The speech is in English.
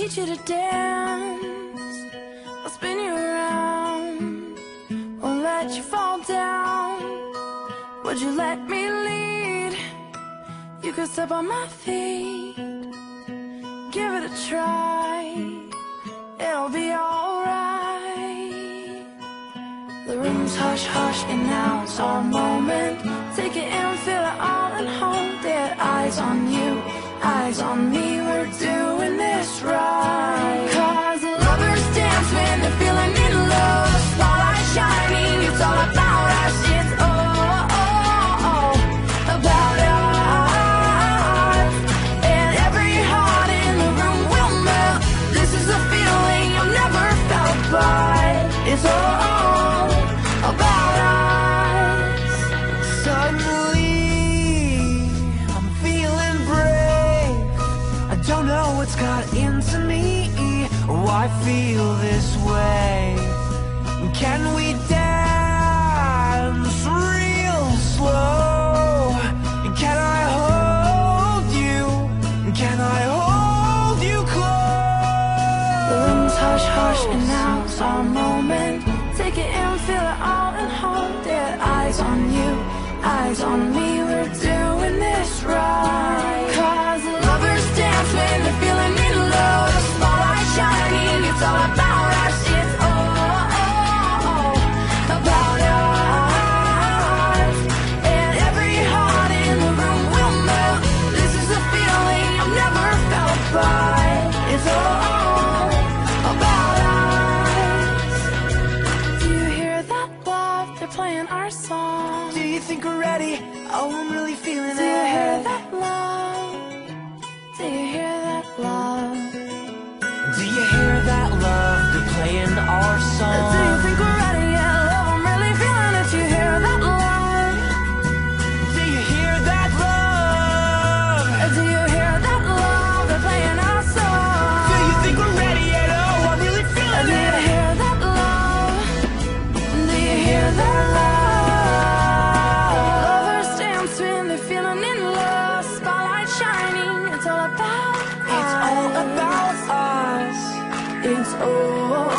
teach you to dance. I'll spin you around. Won't let you fall down. Would you let me lead? You could step on my feet. Give it a try. It'll be alright. The room's hush hush, and now it's our moment. Take it in, feel it all, and hold it. Eyes on you, eyes on me. We're doing this right. Cause lovers dance when they're feeling in love. Spotlight shining, it's all about us. It's all about us. And every heart in the room will melt. This is a feeling I've never felt, but it's all about us. Suddenly, into me. Why feel this way? Can we dance real slow? Can I hold you? Can I hold you close? The room's hush hush, and now it's our moment. Take it in, feel it all, and hold it. Eyes on you, eyes on me. You think we're ready? Oh, I'm really feeling Do you hear that love? Do you hear that love? Do you hear that love? They're playing our Do song. Love. Spotlight shining, it's all about us. It's all about us. It's all